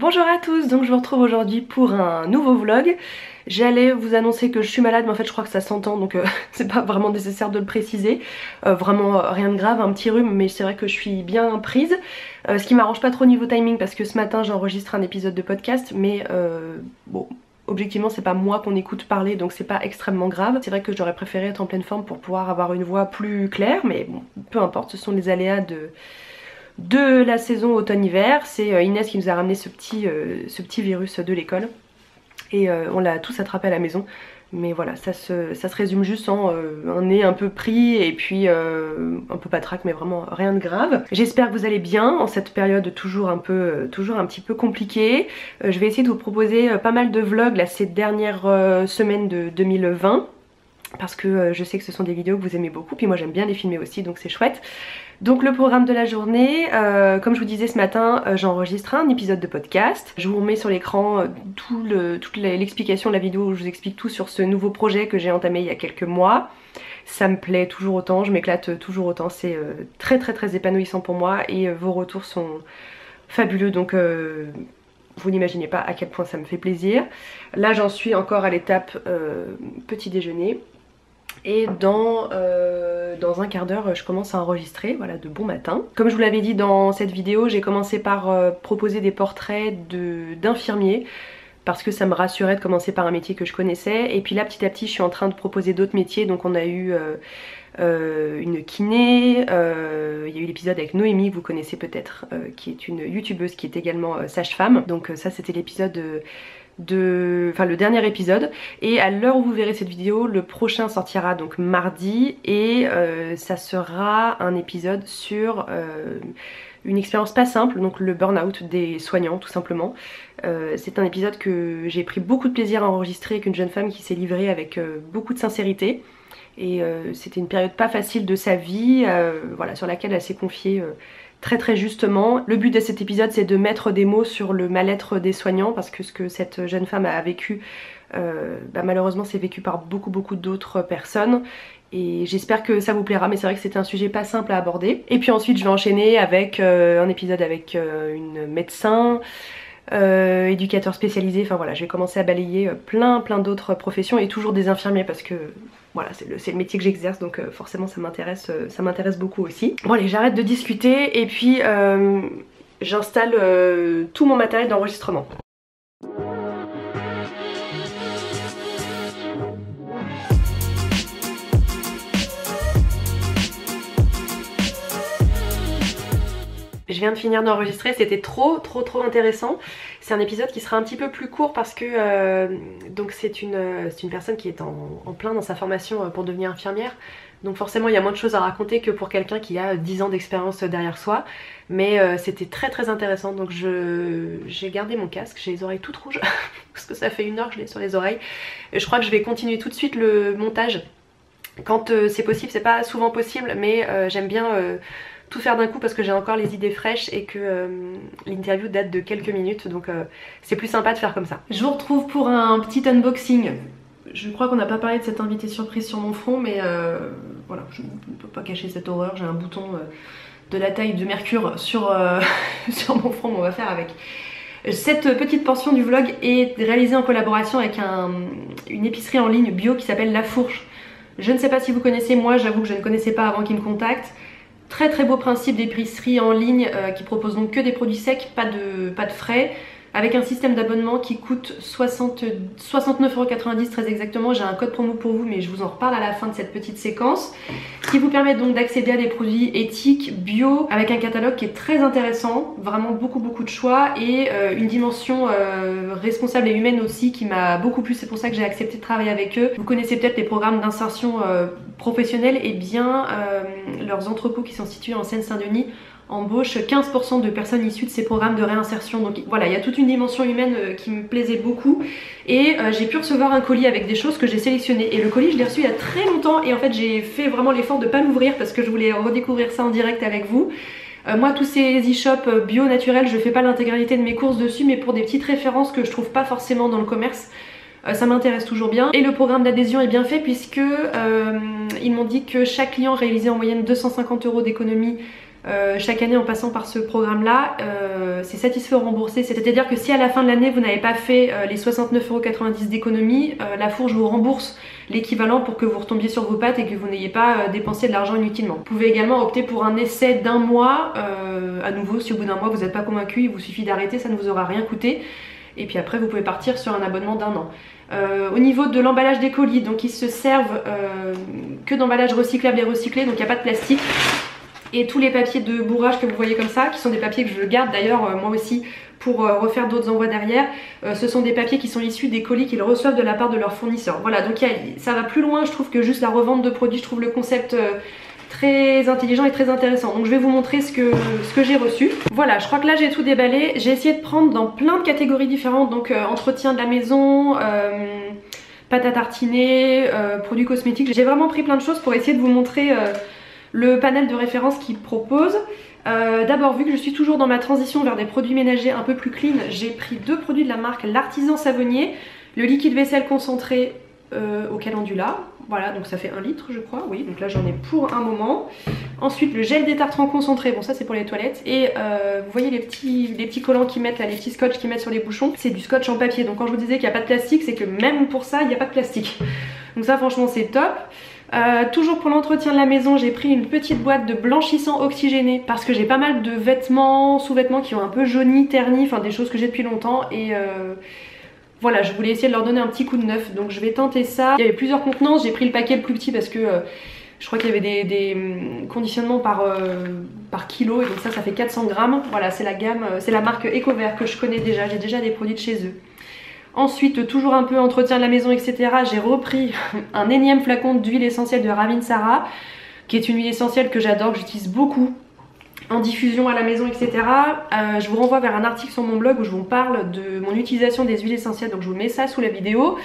Bonjour à tous, donc je vous retrouve aujourd'hui pour un nouveau vlog. J'allais vous annoncer que je suis malade mais en fait je crois que ça s'entend donc euh, c'est pas vraiment nécessaire de le préciser. Euh, vraiment euh, rien de grave, un petit rhume mais c'est vrai que je suis bien prise. ce qui m'arrange pas trop niveau timing parce que ce matin j'enregistre un épisode de podcast mais bon objectivement c'est pas moi qu'on écoute parler donc c'est pas extrêmement grave. C'est vrai que j'aurais préféré être en pleine forme pour pouvoir avoir une voix plus claire mais bon peu importe ce sont les aléas de de la saison automne-hiver. C'est euh, Inès qui nous a ramené ce petit, euh, virus de l'école. Et euh, on l'a tous attrapé à la maison. Mais voilà, ça se, ça se résume juste en un nez un peu pris et puis un peu patraque, mais vraiment rien de grave. J'espère que vous allez bien en cette période toujours un peu, toujours un petit peu compliquée. je vais essayer de vous proposer pas mal de vlogs là, ces dernières semaines de 2020 parce que je sais que ce sont des vidéos que vous aimez beaucoup, puis moi j'aime bien les filmer aussi donc c'est chouette. Donc le programme de la journée, euh, comme je vous disais ce matin, euh, j'enregistre un épisode de podcast. Je vous remets sur l'écran euh, toute l'explication de la vidéo où je vous explique tout sur ce nouveau projet que j'ai entamé il y a quelques mois. Ça me plaît toujours autant, je m'éclate toujours autant, c'est très très très épanouissant pour moi et vos retours sont fabuleux donc vous n'imaginez pas à quel point ça me fait plaisir. Là j'en suis encore à l'étape petit déjeuner et dans, euh, dans un quart d'heure je commence à enregistrer, voilà, de bon matin. Comme je vous l'avais dit dans cette vidéo, j'ai commencé par euh, proposer des portraits d'infirmiers parce que ça me rassurait de commencer par un métier que je connaissais et puis là petit à petit je suis en train de proposer d'autres métiers donc on a eu euh, une kiné, il y a eu l'épisode avec Noémie, vous connaissez peut-être, qui est une youtubeuse qui est également sage-femme. Donc ça c'était l'épisode de, enfin le dernier épisode. Et à l'heure où vous verrez cette vidéo le prochain sortira donc mardi et euh, ça sera un épisode sur euh, une expérience pas simple donc le burn-out des soignants tout simplement. Euh, c'est un épisode que j'ai pris beaucoup de plaisir à enregistrer avec une jeune femme qui s'est livrée avec beaucoup de sincérité. Et c'était une période pas facile de sa vie voilà sur laquelle elle s'est confiée très très justement. Le but de cet épisode c'est de mettre des mots sur le mal-être des soignants parce que ce que cette jeune femme a vécu euh, bah, malheureusement c'est vécu par beaucoup beaucoup d'autres personnes et j'espère que ça vous plaira mais c'est vrai que c'était un sujet pas simple à aborder. Et puis ensuite je vais enchaîner avec euh, un épisode avec euh, une médecin, éducateur spécialisé, enfin voilà, je vais commencer à balayer plein plein d'autres professions et toujours des infirmiers parce que voilà, c'est le, métier que j'exerce donc euh, forcément ça m'intéresse euh, ça m'intéresse beaucoup aussi. Bon allez, j'arrête de discuter et puis euh, j'installe tout mon matériel d'enregistrement. Je viens de finir d'enregistrer, c'était trop trop trop intéressant. C'est un épisode qui sera un petit peu plus court parce que euh, donc c'est une, euh, une personne qui est en, plein dans sa formation euh, pour devenir infirmière. Donc forcément il y a moins de choses à raconter que pour quelqu'un qui a 10 ans d'expérience derrière soi. Mais c'était très très intéressant donc j'ai gardé mon casque, j'ai les oreilles toutes rouges parce que ça fait une heure que je l'ai sur les oreilles. Je crois que je vais continuer tout de suite le montage quand c'est possible, c'est pas souvent possible mais j'aime bien tout faire d'un coup parce que j'ai encore les idées fraîches et que euh, l'interview date de quelques minutes donc euh, c'est plus sympa de faire comme ça. Je vous retrouve pour un petit unboxing. Je crois qu'on n'a pas parlé de cette invité surprise sur mon front mais euh, voilà, je ne peux pas cacher cette horreur. J'ai un bouton de la taille de Mercure sur, sur mon front, mais on va faire avec. Cette petite portion du vlog est réalisée en collaboration avec une épicerie en ligne bio qui s'appelle La Fourche. Je ne sais pas si vous connaissez, moi j'avoue que je ne connaissais pas avant qu'ils me contactent. Très très beau principe d'épicerie en ligne euh, qui propose donc que des produits secs, pas de, pas de frais avec un système d'abonnement qui coûte 69,90€ très exactement. J'ai un code promo pour vous mais je vous en reparle à la fin de cette petite séquence qui vous permet donc d'accéder à des produits éthiques, bio, avec un catalogue qui est très intéressant, vraiment beaucoup beaucoup de choix et euh, une dimension euh, responsable et humaine aussi qui m'a beaucoup plu, c'est pour ça que j'ai accepté de travailler avec eux. Vous connaissez peut-être les programmes d'insertion euh, professionnelle et bien leurs entrepôts qui sont situés en Seine-Saint-Denis embauche 15% de personnes issues de ces programmes de réinsertion. Donc voilà, il y a toute une dimension humaine euh, qui me plaisait beaucoup. Et euh, j'ai pu recevoir un colis avec des choses que j'ai sélectionnées. Et le colis, je l'ai reçu il y a très longtemps. Et en fait, j'ai fait vraiment l'effort de pas l'ouvrir parce que je voulais redécouvrir ça en direct avec vous. Euh, moi, tous ces e-shops bio naturels, je fais pas l'intégralité de mes courses dessus, mais pour des petites références que je trouve pas forcément dans le commerce, ça m'intéresse toujours bien. Et le programme d'adhésion est bien fait puisque ils m'ont dit que chaque client réalisait en moyenne 250 euros d'économie euh, chaque année en passant par ce programme là euh, c'est satisfait ou remboursé. C'est à dire que si à la fin de l'année vous n'avez pas fait les 69,90€ d'économie la fourche vous rembourse l'équivalent pour que vous retombiez sur vos pattes et que vous n'ayez pas dépensé de l'argent inutilement. Vous pouvez également opter pour un essai d'un mois à nouveau si au bout d'un mois vous n'êtes pas convaincu il vous suffit d'arrêter ça ne vous aura rien coûté. Et puis après vous pouvez partir sur un abonnement d'un an. Euh, au niveau de l'emballage des colis, donc ils se servent euh, que d'emballage recyclable et recyclé, donc il n'y a pas de plastique. Et tous les papiers de bourrage que vous voyez comme ça, qui sont des papiers que je garde d'ailleurs euh, moi aussi pour refaire d'autres envois derrière, ce sont des papiers qui sont issus des colis qu'ils reçoivent de la part de leurs fournisseurs. Voilà, donc ça va plus loin je trouve que juste la revente de produits, je trouve le concept très intelligent et très intéressant. Donc je vais vous montrer ce que, j'ai reçu. Voilà, je crois que là j'ai tout déballé. J'ai essayé de prendre dans plein de catégories différentes, donc euh, entretien de la maison, euh, pâte à tartiner, euh, produits cosmétiques. J'ai vraiment pris plein de choses pour essayer de vous montrer le panel de références qu'ils proposent. D'abord, vu que je suis toujours dans ma transition vers des produits ménagers un peu plus clean, j'ai pris deux produits de la marque L'Artisan Savonnier, le liquide vaisselle concentré au calendula, voilà, donc ça fait un litre je crois, oui, donc là j'en ai pour un moment. Ensuite le gel détartrant concentré, bon ça c'est pour les toilettes. Et euh, vous voyez les petits, les petits collants qu'ils mettent là, les petits scotch qu'ils mettent sur les bouchons, c'est du scotch en papier. Donc quand je vous disais qu'il n'y a pas de plastique, c'est que même pour ça il n'y a pas de plastique. Donc ça franchement c'est top. Euh, toujours pour l'entretien de la maison, j'ai pris une petite boîte de blanchissant oxygéné parce que j'ai pas mal de vêtements, sous-vêtements qui ont un peu jauni, terni, enfin des choses que j'ai depuis longtemps et euh, voilà, je voulais essayer de leur donner un petit coup de neuf, donc je vais tenter ça. Il y avait plusieurs contenances, j'ai pris le paquet le plus petit parce que euh, je crois qu'il y avait des, hum, conditionnements par, par kilo et donc ça, ça fait 400 grammes. Voilà, c'est la gamme, c'est la marque EcoVert que je connais déjà, j'ai déjà des produits de chez eux. Ensuite, toujours un peu entretien de la maison, etc. J'ai repris un énième flacon d'huile essentielle de Ravin Sarah, qui est une huile essentielle que j'adore, que j'utilise beaucoup en diffusion à la maison, etc. Euh, je vous renvoie vers un article sur mon blog où je vous parle de mon utilisation des huiles essentielles, donc je vous mets ça sous la vidéo.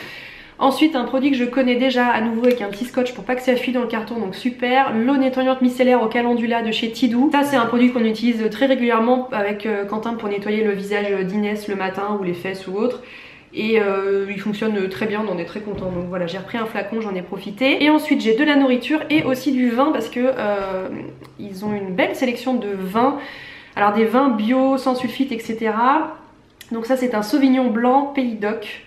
Ensuite, un produit que je connais déjà à nouveau avec un petit scotch pour pas que ça fuit dans le carton, donc super. L'eau nettoyante micellaire au calendula de chez Tidou. Ça, c'est un produit qu'on utilise très régulièrement avec euh, Quentin pour nettoyer le visage d'Inès le matin ou les fesses ou autre et euh, il fonctionne très bien, on en est très content. Donc voilà, j'ai repris un flacon, j'en ai profité. Et ensuite j'ai de la nourriture et aussi du vin parce que euh, ils ont une belle sélection de vins. Alors des vins bio, sans sulfite, etc. Donc ça c'est un Sauvignon blanc Pays d'Oc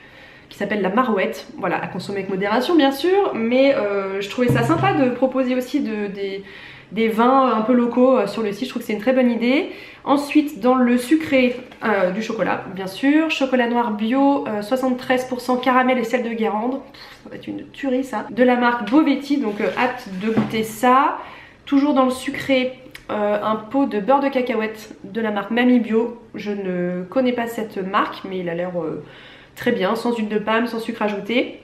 qui s'appelle la Marouette. Voilà, à consommer avec modération bien sûr, mais euh, je trouvais ça sympa de proposer aussi de, des des vins un peu locaux euh, sur le site, je trouve que c'est une très bonne idée. Ensuite dans le sucré, euh, du chocolat bien sûr, chocolat noir bio, 73% euh, caramel et sel de Guérande, ça va être une tuerie ça. De la marque Bovetti, donc hâte de goûter ça. Toujours dans le sucré, un pot de beurre de cacahuète de la marque Mamie Bio. Je ne connais pas cette marque mais il a l'air très bien, sans huile de palme, sans sucre ajouté.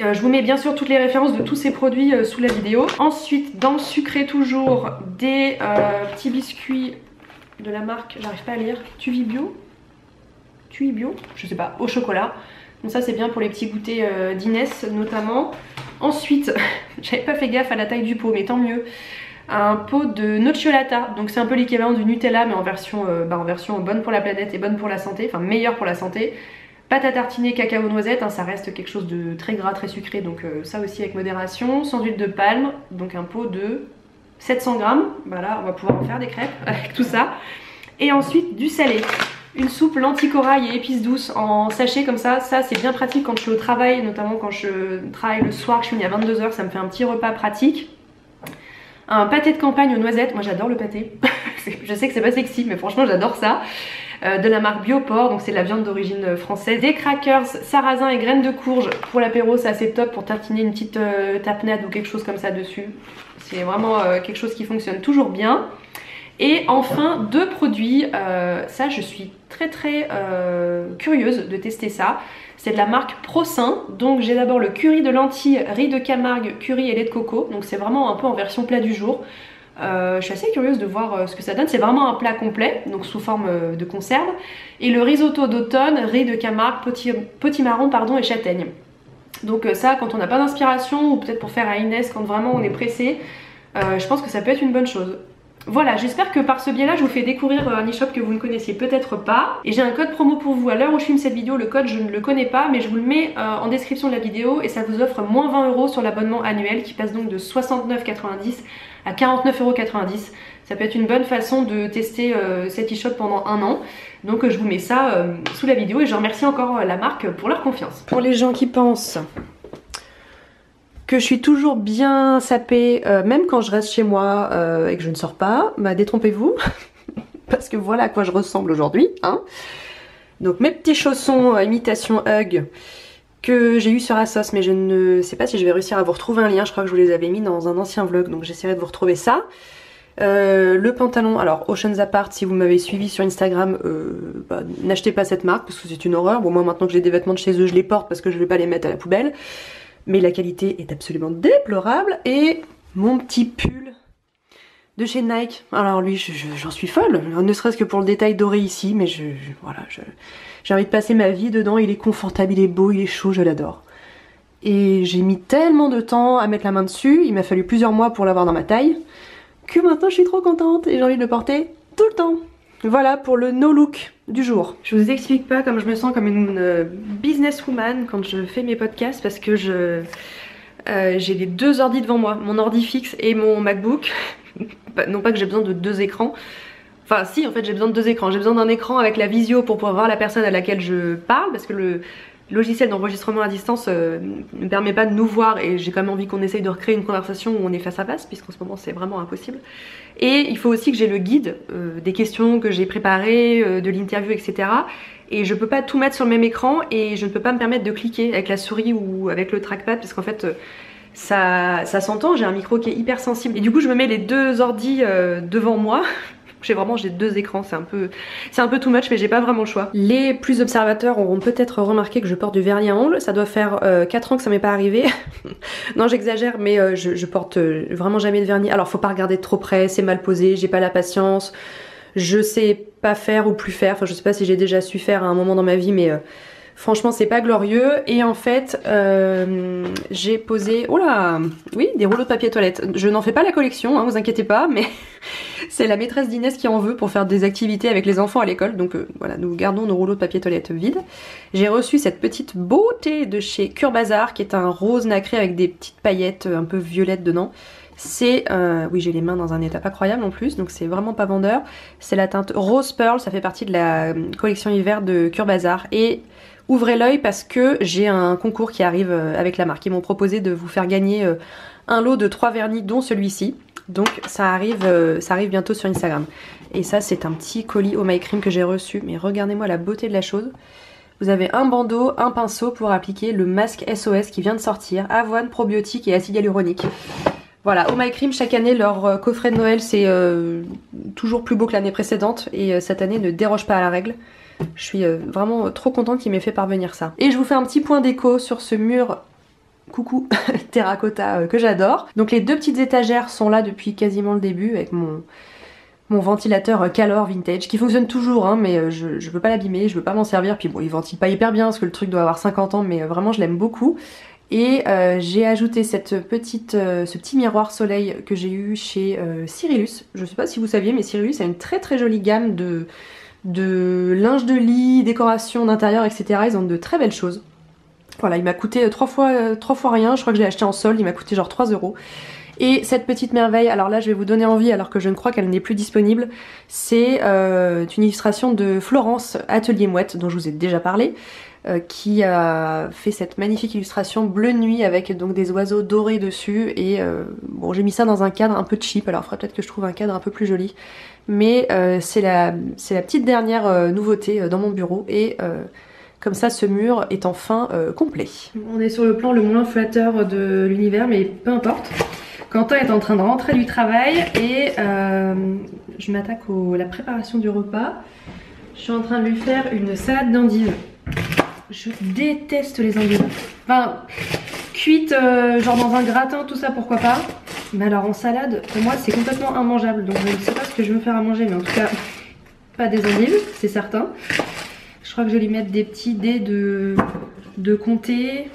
Euh, je vous mets bien sûr toutes les références de tous ces produits euh, sous la vidéo. Ensuite, dans le sucré toujours, des euh, petits biscuits de la marque, j'arrive pas à lire, Tuvi Bio? Tui Bio? Je sais pas, au chocolat. Donc ça c'est bien pour les petits goûters d'Inès notamment. Ensuite, j'avais pas fait gaffe à la taille du pot, mais tant mieux. Un pot de nocciolata, donc c'est un peu l'équivalent du Nutella mais en version, bah, en version bonne pour la planète et bonne pour la santé, enfin meilleure pour la santé. Pâte à tartiner cacao noisette, hein, ça reste quelque chose de très gras, très sucré, donc euh, ça aussi avec modération. Sans huile de palme, donc un pot de 700 grammes. Voilà, on va pouvoir en faire des crêpes avec tout ça. Et ensuite du salé. Une soupe lentilles corail et épices douces en sachet comme ça, ça c'est bien pratique quand je suis au travail, notamment quand je travaille le soir, je finis à 22h, ça me fait un petit repas pratique. Un pâté de campagne aux noisettes, moi j'adore le pâté, je sais que c'est pas sexy mais franchement j'adore ça. Euh, de la marque Bioport, donc c'est de la viande d'origine française. Des crackers, sarrasin et graines de courge pour l'apéro, c'est assez top pour tartiner une petite euh, tapenade ou quelque chose comme ça dessus. C'est vraiment euh, quelque chose qui fonctionne toujours bien. Et enfin deux produits, ça je suis très très curieuse de tester ça. C'est de la marque ProSain, donc j'ai d'abord le curry de lentilles, riz de Camargue, curry et lait de coco, donc c'est vraiment un peu en version plat du jour. Euh, je suis assez curieuse de voir euh, ce que ça donne. C'est vraiment un plat complet, donc sous forme euh, de conserve. Et le risotto d'automne, riz de Camargue, potimarron pardon, et châtaigne. Donc ça, quand on n'a pas d'inspiration, ou peut-être pour faire à Inès quand vraiment on est pressé, je pense que ça peut être une bonne chose. Voilà, j'espère que par ce biais là je vous fais découvrir un e-shop que vous ne connaissiez peut-être pas. Et j'ai un code promo pour vous. À l'heure où je filme cette vidéo, le code je ne le connais pas, mais je vous le mets en description de la vidéo et ça vous offre moins 20 euros sur l'abonnement annuel qui passe donc de 69,90 à 49,90€. Ça peut être une bonne façon de tester cet e-shop pendant un an. Donc je vous mets ça sous la vidéo et je remercie encore la marque pour leur confiance. Pour les gens qui pensent que je suis toujours bien sapée, même quand je reste chez moi et que je ne sors pas, bah détrompez-vous. parce que voilà à quoi je ressemble aujourd'hui. Hein. Donc mes petits chaussons imitation Hug que j'ai eu sur Asos mais je ne sais pas si je vais réussir à vous retrouver un lien, je crois que je vous les avais mis dans un ancien vlog donc j'essaierai de vous retrouver ça. Euh, le pantalon, alors Oceans Apart, si vous m'avez suivi sur Instagram, euh, bah, n'achetez pas cette marque parce que c'est une horreur. Bon moi maintenant que j'ai des vêtements de chez eux, je les porte parce que je vais pas les mettre à la poubelle. Mais la qualité est absolument déplorable et mon petit pull de chez Nike. Alors lui, j'en suis folle, ne serait-ce que pour le détail doré ici, mais voilà, j'ai envie de passer ma vie dedans, il est confortable, il est beau, il est chaud, je l'adore. Et j'ai mis tellement de temps à mettre la main dessus, il m'a fallu plusieurs mois pour l'avoir dans ma taille, que maintenant je suis trop contente et j'ai envie de le porter tout le temps. Voilà pour le no look du jour. Je vous explique pas comme je me sens comme une euh, businesswoman quand je fais mes podcasts parce que je euh, j'ai les deux ordi devant moi, mon ordi fixe et mon MacBook. non pas que j'ai besoin de deux écrans, Enfin si en fait j'ai besoin de deux écrans, j'ai besoin d'un écran avec la visio pour pouvoir voir la personne à laquelle je parle parce que le logiciel d'enregistrement à distance euh, ne permet pas de nous voir et j'ai quand même envie qu'on essaye de recréer une conversation où on est face à face puisqu'en ce moment c'est vraiment impossible. Et il faut aussi que j'ai le guide euh, des questions que j'ai préparées, euh, de l'interview etc. Et je peux pas tout mettre sur le même écran et je ne peux pas me permettre de cliquer avec la souris ou avec le trackpad parce qu'en fait ça, ça s'entend, j'ai un micro qui est hyper sensible et du coup je me mets les deux ordis euh, devant moi j'ai vraiment j'ai deux écrans, c'est un peu c'est un peu too much mais j'ai pas vraiment le choix. Les plus observateurs auront peut-être remarqué que je porte du vernis à ongles, ça doit faire 4 euh, ans que ça m'est pas arrivé. non j'exagère mais euh, je, porte vraiment jamais de vernis. Alors faut pas regarder de trop près, c'est mal posé, j'ai pas la patience, je sais pas faire ou plus faire, enfin je sais pas si j'ai déjà su faire à un moment dans ma vie mais Franchement, c'est pas glorieux. Et en fait, euh, j'ai posé... Oh là Oui, des rouleaux de papier toilette. Je n'en fais pas la collection, hein, vous inquiétez pas, mais c'est la maîtresse d'Inès qui en veut pour faire des activités avec les enfants à l'école. Donc euh, voilà, nous gardons nos rouleaux de papier toilette vides. J'ai reçu cette petite beauté de chez Cure Bazar, qui est un rose nacré avec des petites paillettes un peu violettes dedans. C'est, euh, oui j'ai les mains dans un état pas croyable en plus, donc c'est vraiment pas vendeur. C'est la teinte Rose Pearl, ça fait partie de la collection hiver de Cure Bazar. Et ouvrez l'œil parce que j'ai un concours qui arrive euh, avec la marque. Ils m'ont proposé de vous faire gagner euh, un lot de 3 vernis dont celui-ci. Donc ça arrive, euh, ça arrive bientôt sur Instagram. Et ça c'est un petit colis au My Cream que j'ai reçu. Mais regardez-moi la beauté de la chose. Vous avez un bandeau, un pinceau pour appliquer le masque SOS qui vient de sortir. Avoine, probiotique et acide hyaluronique. Voilà, au My Cream, chaque année, leur coffret de Noël, c'est toujours plus beau que l'année précédente. Et cette année ne déroge pas à la règle. Je suis euh, vraiment trop contente qu'il m'ait fait parvenir ça. Et je vous fais un petit point d'écho sur ce mur coucou terracotta euh, que j'adore. Donc les deux petites étagères sont là depuis quasiment le début avec mon, ventilateur euh, Calor Vintage qui fonctionne toujours hein, mais je, je veux pas l'abîmer, je veux pas m'en servir. Puis bon il ventile pas hyper bien parce que le truc doit avoir 50 ans mais vraiment je l'aime beaucoup. Et j'ai ajouté petite, ce petit miroir soleil que j'ai eu chez Cyrillus. Je sais pas si vous saviez mais Cyrillus a une très très jolie gamme de de linge de lit, décoration d'intérieur, etc. Ils ont de très belles choses. Voilà, il m'a coûté trois fois, trois fois rien, je crois que je l'ai acheté en solde, il m'a coûté genre 3 euros. Et cette petite merveille, alors là je vais vous donner envie alors que je ne crois qu'elle n'est plus disponible, c'est euh, une illustration de Florence Atelier Mouette dont je vous ai déjà parlé, euh, qui a fait cette magnifique illustration bleu nuit avec donc des oiseaux dorés dessus et euh, bon j'ai mis ça dans un cadre un peu cheap alors il faudrait peut-être que je trouve un cadre un peu plus joli mais euh, c'est la, la, petite dernière euh, nouveauté euh, dans mon bureau et comme ça ce mur est enfin complet. On est sur le plan le moins flatteur de l'univers mais peu importe. Quentin est en train de rentrer du travail et je m'attaque à la préparation du repas. Je suis en train de lui faire une salade d'endives. Je déteste les endives. Enfin, cuite genre dans un gratin, tout ça, pourquoi pas. Mais alors en salade, pour moi c'est complètement immangeable. Donc je ne sais pas ce que je veux faire à manger, mais en tout cas, pas des olives, c'est certain. Je crois que je vais lui mettre des petits dés de, de comté.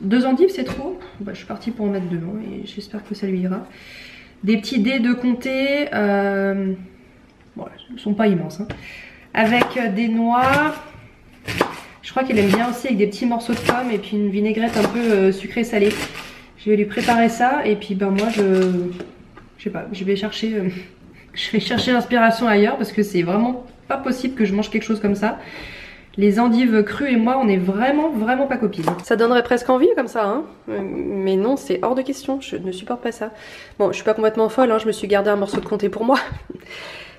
Deux endives c'est trop bah, Je suis partie pour en mettre deux hein, et j'espère que ça lui ira. Des petits dés de comté. Euh, bon, ils sont pas immenses. Hein. Avec des noix. Je crois qu'elle aime bien aussi avec des petits morceaux de pommes et puis une vinaigrette un peu euh, sucrée salée. Je vais lui préparer ça et puis ben moi je... Je sais pas, je vais chercher euh, Je vais chercher l'inspiration ailleurs parce que c'est vraiment pas possible que je mange quelque chose comme ça. Les endives crues et moi, on est vraiment, vraiment pas copines. Ça donnerait presque envie comme ça, hein. Mais non, c'est hors de question, je ne supporte pas ça. Bon, je suis pas complètement folle, hein. je me suis gardé un morceau de comté pour moi.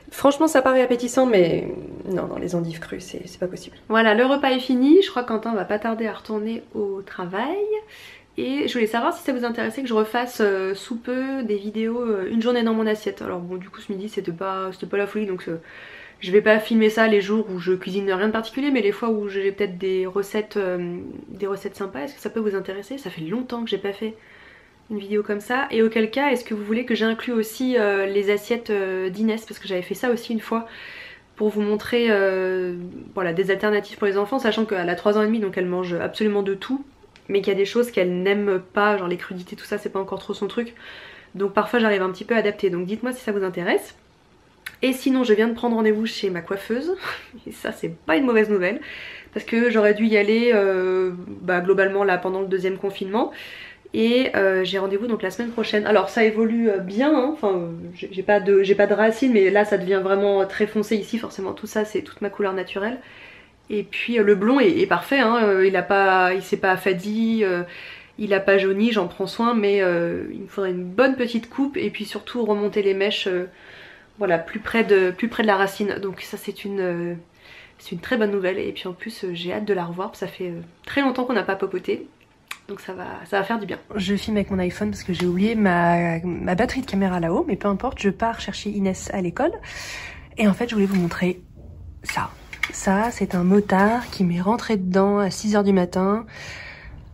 Franchement, ça paraît appétissant, mais non, non, les endives crues, c'est pas possible. Voilà, le repas est fini. Je crois que va pas tarder à retourner au travail. Et je voulais savoir si ça vous intéressait que je refasse euh, sous peu des vidéos euh, une journée dans mon assiette. Alors bon, du coup, ce midi, c'était pas, pas la folie, donc euh, je vais pas filmer ça les jours où je cuisine rien de particulier, mais les fois où j'ai peut-être des recettes, des recettes sympas. Est-ce que ça peut vous intéresser? Ça fait longtemps que j'ai pas fait une vidéo comme ça. Et auquel cas est-ce que vous voulez que j'inclue aussi euh, les assiettes euh, d'Inès? Parce que j'avais fait ça aussi une fois pour vous montrer euh, voilà, des alternatives pour les enfants sachant qu'elle a 3 ans et demi donc elle mange absolument de tout mais qu'il y a des choses qu'elle n'aime pas genre les crudités tout ça c'est pas encore trop son truc. Donc parfois j'arrive un petit peu à adapter donc dites moi si ça vous intéresse. Et sinon je viens de prendre rendez-vous chez ma coiffeuse. Et ça c'est pas une mauvaise nouvelle parce que j'aurais dû y aller bah, globalement là pendant le deuxième confinement et euh, j'ai rendez-vous donc la semaine prochaine. Alors ça évolue euh, bien, hein. enfin j'ai pas, de, de racines mais là ça devient vraiment très foncé ici, forcément tout ça c'est toute ma couleur naturelle. Et puis euh, le blond est, parfait, hein. il a pas, il s'est pas affadi, il a pas jauni, j'en prends soin mais il me faudrait une bonne petite coupe et puis surtout remonter les mèches voilà, plus, près de, plus près de la racine. Donc ça c'est une, c'est une très bonne nouvelle et puis en plus j'ai hâte de la revoir, ça fait très longtemps qu'on n'a pas popoté donc ça va, ça va faire du bien. Je filme avec mon iPhone parce que j'ai oublié ma, ma batterie de caméra là-haut, mais peu importe, je pars chercher Inès à l'école. Et en fait, je voulais vous montrer ça. Ça, c'est un motard qui m'est rentré dedans à 6h du matin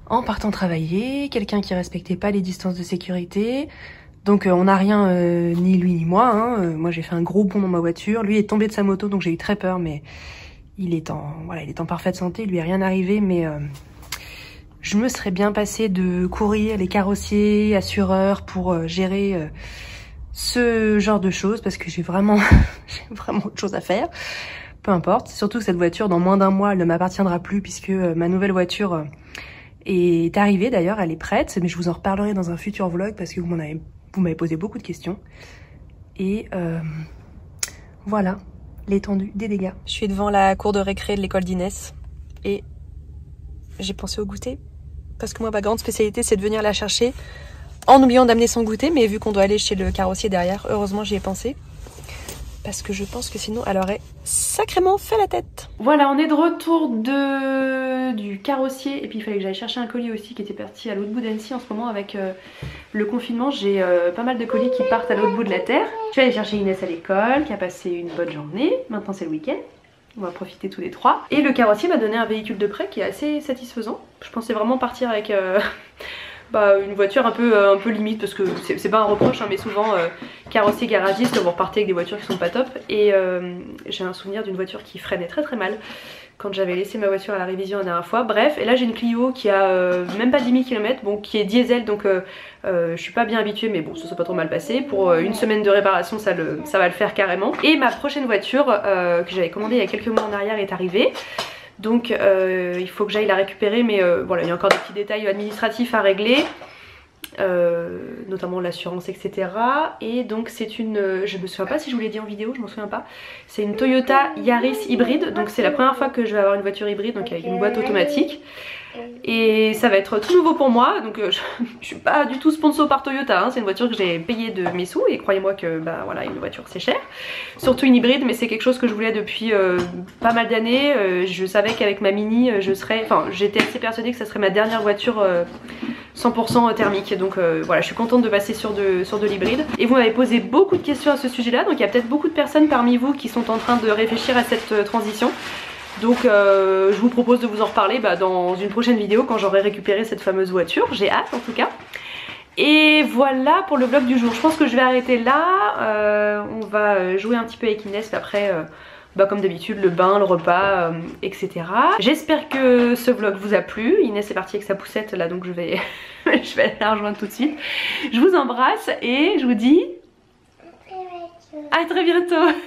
en partant travailler, quelqu'un qui respectait pas les distances de sécurité. Donc euh, on n'a rien, euh, ni lui ni moi. Hein. Euh, moi j'ai fait un gros bond dans ma voiture. Lui est tombé de sa moto, donc j'ai eu très peur, mais il est en, voilà, il est en parfaite santé. Il lui est rien arrivé, mais je me serais bien passé de courir les carrossiers, assureurs pour euh, gérer euh, ce genre de choses parce que j'ai vraiment, j'ai vraiment autre chose à faire. Peu importe, surtout que cette voiture dans moins d'un mois elle ne m'appartiendra plus puisque euh, ma nouvelle voiture est arrivée d'ailleurs, elle est prête, mais je vous en reparlerai dans un futur vlog parce que vous m'avez vous m'avez posé beaucoup de questions. Et voilà l'étendue des dégâts. Je suis devant la cour de récré de l'école d'Inès et j'ai pensé au goûter parce que moi ma grande spécialité c'est de venir la chercher en oubliant d'amener son goûter mais vu qu'on doit aller chez le carrossier derrière, heureusement j'y ai pensé. Parce que je pense que sinon elle aurait sacrément fait la tête. Voilà on est de retour de... du carrossier. Et puis il fallait que j'aille chercher un colis aussi qui était parti à l'autre bout d'Annecy en ce moment avec euh, le confinement. J'ai euh, pas mal de colis qui partent à l'autre bout de la terre. Je vais aller chercher Inès à l'école qui a passé une bonne journée, maintenant c'est le week-end on va profiter tous les trois. Et le carrossier m'a donné un véhicule de prêt qui est assez satisfaisant. Je pensais vraiment partir avec euh, bah, une voiture un peu, euh, un peu limite parce que c'est pas un reproche hein, mais souvent euh, carrossier garagiste vous repartez avec des voitures qui sont pas top et j'ai un souvenir d'une voiture qui freinait très très mal quand j'avais laissé ma voiture à la révision la dernière fois. Bref, et là j'ai une Clio qui a euh, même pas 10 000 km, bon, qui est diesel, donc euh, euh, je suis pas bien habituée, mais bon, ça s'est pas trop mal passé. Pour une semaine de réparation, ça, va le faire carrément. Et ma prochaine voiture, que j'avais commandée il y a quelques mois en arrière, est arrivée. Donc il faut que j'aille la récupérer, mais voilà, il y a encore des petits détails administratifs à régler. Euh, notamment l'assurance etc et donc c'est une je me souviens pas si je vous l'ai dit en vidéo je m'en souviens pas. C'est une Toyota Yaris hybride. Donc c'est la première fois que je vais avoir une voiture hybride donc avec une boîte automatique. Et ça va être tout nouveau pour moi. Donc euh, je, suis pas du tout sponsor par Toyota hein. c'est une voiture que j'ai payée de mes sous. Et croyez-moi que bah voilà une voiture c'est cher. Surtout une hybride mais c'est quelque chose que je voulais depuis euh, pas mal d'années. Euh, je savais qu'avec ma Mini je serais enfin j'étais assez persuadée que ça serait ma dernière voiture 100% thermique donc voilà je suis contente de passer sur de, l'hybride et vous m'avez posé beaucoup de questions à ce sujet là donc il y a peut-être beaucoup de personnes parmi vous qui sont en train de réfléchir à cette transition donc euh, je vous propose de vous en reparler bah, dans une prochaine vidéo quand j'aurai récupéré cette fameuse voiture. J'ai hâte en tout cas. Et voilà pour le vlog du jour. Je pense que je vais arrêter là. Euh, on va jouer un petit peu avec Inès après... Euh, bah comme d'habitude le bain, le repas, etc. J'espère que ce vlog vous a plu. Inès est partie avec sa poussette là donc je vais, je vais la rejoindre tout de suite. Je vous embrasse et je vous dis à très bientôt.